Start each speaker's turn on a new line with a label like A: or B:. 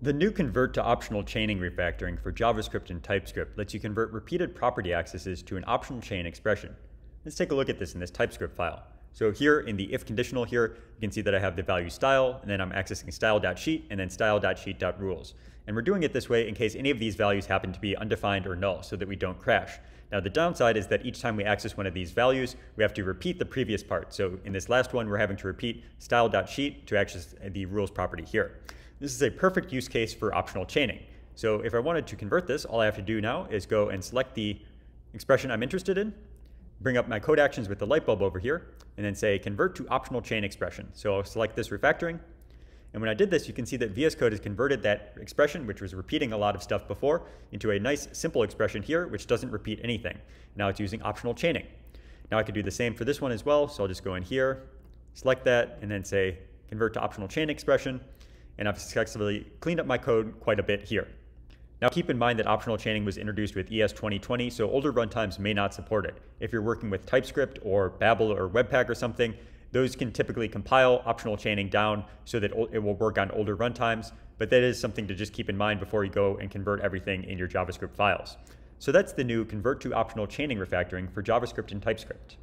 A: The new convert to optional chaining refactoring for JavaScript and TypeScript lets you convert repeated property accesses to an optional chain expression. Let's take a look at this in this TypeScript file. So here in the if conditional here, you can see that I have the value style, and then I'm accessing style.sheet, and then style.sheet.rules. And we're doing it this way in case any of these values happen to be undefined or null so that we don't crash. Now the downside is that each time we access one of these values, we have to repeat the previous part. So in this last one, we're having to repeat style.sheet to access the rules property here. This is a perfect use case for optional chaining. So if I wanted to convert this, all I have to do now is go and select the expression I'm interested in, bring up my code actions with the light bulb over here, and then say convert to optional chain expression. So I'll select this refactoring. And when I did this, you can see that VS Code has converted that expression, which was repeating a lot of stuff before, into a nice simple expression here, which doesn't repeat anything. Now it's using optional chaining. Now I could do the same for this one as well. So I'll just go in here, select that, and then say convert to optional chain expression and I've successfully cleaned up my code quite a bit here. Now keep in mind that optional chaining was introduced with ES 2020, so older runtimes may not support it. If you're working with TypeScript or Babel or Webpack or something, those can typically compile optional chaining down so that it will work on older runtimes, but that is something to just keep in mind before you go and convert everything in your JavaScript files. So that's the new convert to optional chaining refactoring for JavaScript and TypeScript.